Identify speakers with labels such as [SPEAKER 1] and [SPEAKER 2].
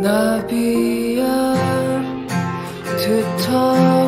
[SPEAKER 1] 나비야 두터